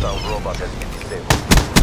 Tá, Hostile robot has been disabled.